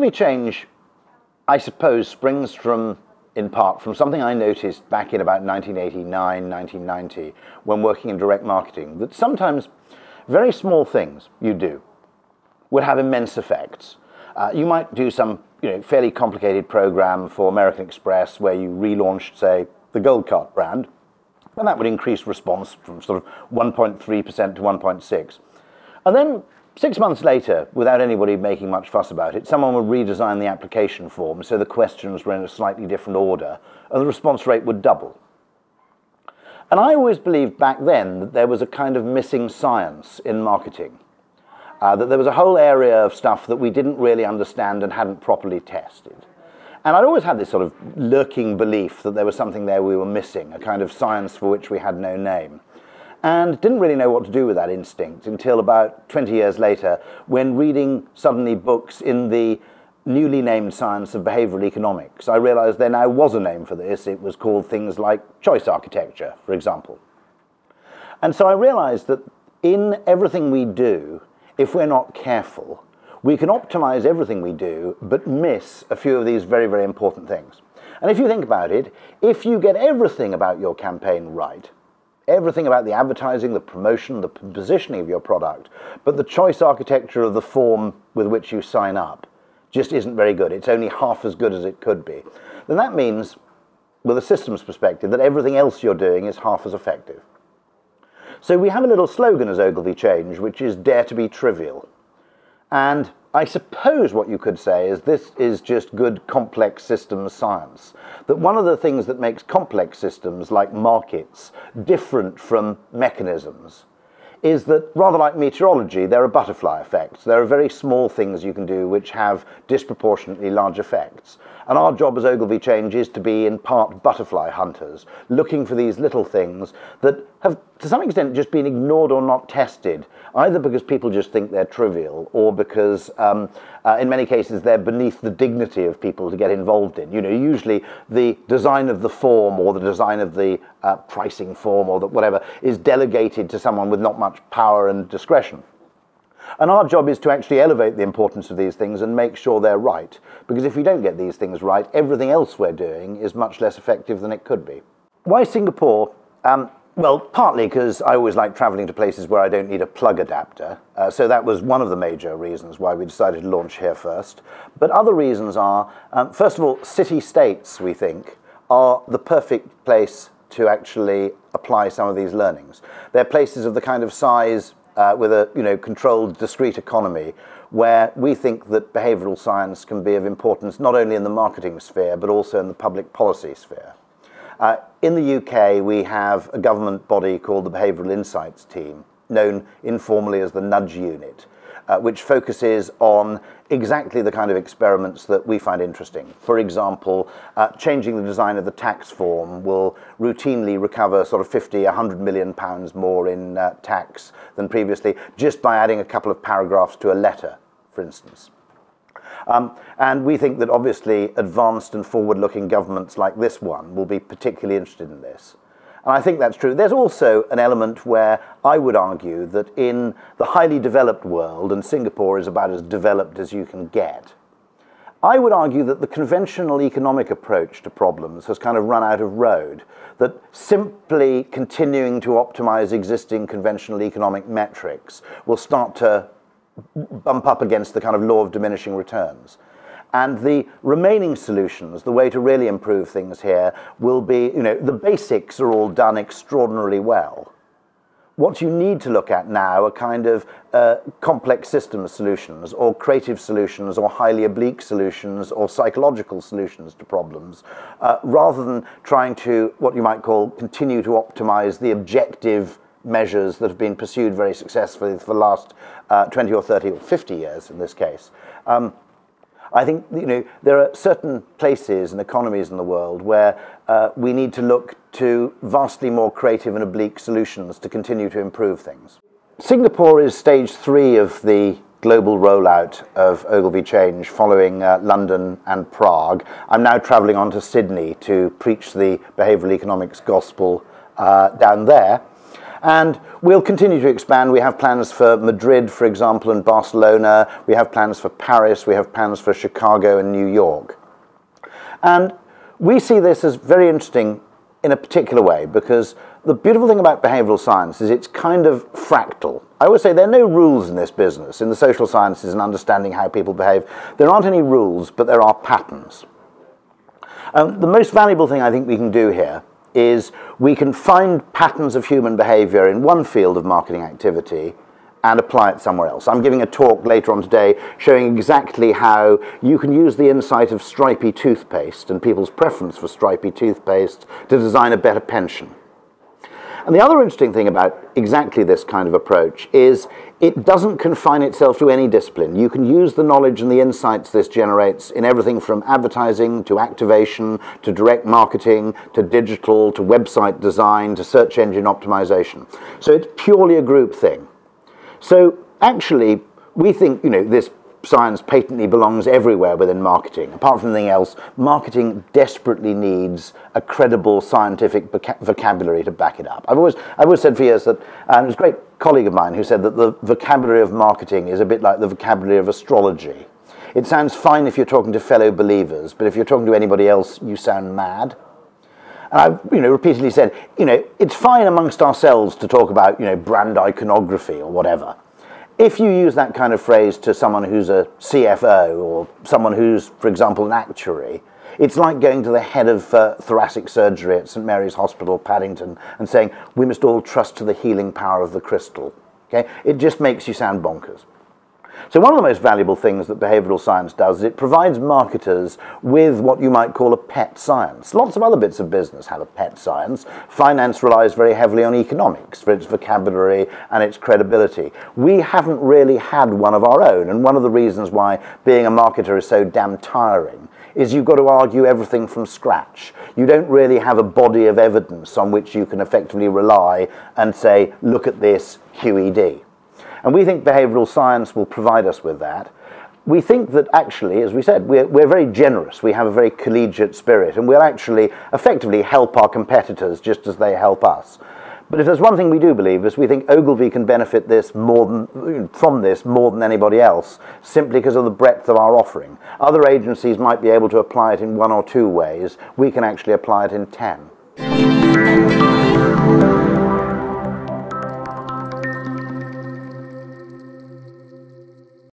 Ogilvy change, I suppose, springs from, in part, from something I noticed back in about 1989, 1990, when working in direct marketing, that sometimes very small things you do would have immense effects. Uh, you might do some you know, fairly complicated program for American Express where you relaunched, say, the Gold Card brand, and that would increase response from sort of 1.3% to 1.6. And then six months later, without anybody making much fuss about it, someone would redesign the application form so the questions were in a slightly different order, and the response rate would double. And I always believed back then that there was a kind of missing science in marketing. Uh, that there was a whole area of stuff that we didn't really understand and hadn't properly tested. And I'd always had this sort of lurking belief that there was something there we were missing, a kind of science for which we had no name. And didn't really know what to do with that instinct until about 20 years later, when reading suddenly books in the newly named science of behavioral economics, I realized there now was a name for this. It was called things like choice architecture, for example. And so I realized that in everything we do, if we're not careful, we can optimize everything we do, but miss a few of these very, very important things. And if you think about it, if you get everything about your campaign right, everything about the advertising, the promotion, the positioning of your product, but the choice architecture of the form with which you sign up just isn't very good. It's only half as good as it could be. Then that means, with a systems perspective, that everything else you're doing is half as effective. So we have a little slogan as Ogilvy Change, which is dare to be trivial. And I suppose what you could say is this is just good complex systems science. That one of the things that makes complex systems like markets different from mechanisms is that rather like meteorology, there are butterfly effects. There are very small things you can do which have disproportionately large effects. And our job as Ogilvy Change is to be in part butterfly hunters, looking for these little things that have to some extent just been ignored or not tested, either because people just think they're trivial or because um, uh, in many cases they're beneath the dignity of people to get involved in. You know, usually the design of the form or the design of the uh, pricing form or the, whatever is delegated to someone with not much power and discretion. And our job is to actually elevate the importance of these things and make sure they're right. Because if we don't get these things right, everything else we're doing is much less effective than it could be. Why Singapore? Um, well, partly because I always like traveling to places where I don't need a plug adapter. Uh, so that was one of the major reasons why we decided to launch here first. But other reasons are, um, first of all, city states, we think, are the perfect place to actually apply some of these learnings. They're places of the kind of size uh, with a you know, controlled, discrete economy where we think that behavioral science can be of importance not only in the marketing sphere but also in the public policy sphere. Uh, in the UK, we have a government body called the Behavioural Insights Team, known informally as the Nudge Unit, uh, which focuses on exactly the kind of experiments that we find interesting. For example, uh, changing the design of the tax form will routinely recover sort of 50, 100 million pounds more in uh, tax than previously, just by adding a couple of paragraphs to a letter, for instance. Um, and we think that obviously advanced and forward-looking governments like this one will be particularly interested in this. And I think that's true. There's also an element where I would argue that in the highly developed world, and Singapore is about as developed as you can get, I would argue that the conventional economic approach to problems has kind of run out of road. That simply continuing to optimize existing conventional economic metrics will start to bump up against the kind of law of diminishing returns. And the remaining solutions, the way to really improve things here, will be, you know, the basics are all done extraordinarily well. What you need to look at now are kind of uh, complex system solutions, or creative solutions, or highly oblique solutions, or psychological solutions to problems, uh, rather than trying to, what you might call, continue to optimize the objective measures that have been pursued very successfully for the last uh, 20 or 30 or 50 years in this case. Um, I think you know there are certain places and economies in the world where uh, we need to look to vastly more creative and oblique solutions to continue to improve things. Singapore is stage three of the global rollout of Ogilvy Change following uh, London and Prague. I'm now travelling on to Sydney to preach the behavioural economics gospel uh, down there. And we'll continue to expand. We have plans for Madrid, for example, and Barcelona. We have plans for Paris. We have plans for Chicago and New York. And we see this as very interesting in a particular way because the beautiful thing about behavioral science is it's kind of fractal. I always say there are no rules in this business, in the social sciences and understanding how people behave. There aren't any rules, but there are patterns. Um, the most valuable thing I think we can do here is we can find patterns of human behavior in one field of marketing activity and apply it somewhere else. I'm giving a talk later on today showing exactly how you can use the insight of stripy toothpaste and people's preference for stripy toothpaste to design a better pension. And the other interesting thing about exactly this kind of approach is it doesn't confine itself to any discipline. You can use the knowledge and the insights this generates in everything from advertising to activation to direct marketing to digital to website design to search engine optimization. So it's purely a group thing. So actually, we think, you know, this science patently belongs everywhere within marketing. Apart from anything else, marketing desperately needs a credible scientific vocabulary to back it up. I've always, I've always said for years that, and there's a great colleague of mine who said that the vocabulary of marketing is a bit like the vocabulary of astrology. It sounds fine if you're talking to fellow believers, but if you're talking to anybody else, you sound mad. And I've you know, repeatedly said, you know, it's fine amongst ourselves to talk about you know, brand iconography or whatever. If you use that kind of phrase to someone who's a CFO or someone who's, for example, an actuary, it's like going to the head of uh, thoracic surgery at St Mary's Hospital, Paddington, and saying, we must all trust to the healing power of the crystal. Okay? It just makes you sound bonkers. So one of the most valuable things that behavioral science does is it provides marketers with what you might call a pet science. Lots of other bits of business have a pet science. Finance relies very heavily on economics for its vocabulary and its credibility. We haven't really had one of our own, and one of the reasons why being a marketer is so damn tiring is you've got to argue everything from scratch. You don't really have a body of evidence on which you can effectively rely and say, look at this QED. And we think behavioral science will provide us with that. We think that actually, as we said, we're, we're very generous. We have a very collegiate spirit, and we'll actually effectively help our competitors just as they help us. But if there's one thing we do believe is we think Ogilvy can benefit this more than, from this more than anybody else, simply because of the breadth of our offering. Other agencies might be able to apply it in one or two ways. We can actually apply it in ten.